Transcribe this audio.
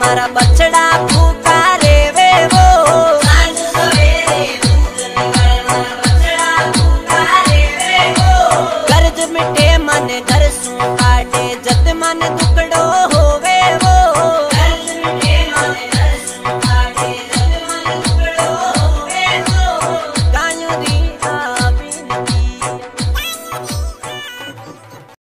मारा बछड़ा भूखा रे वे वो कर्ज मिटे मन घर सू काटे जत मन दुख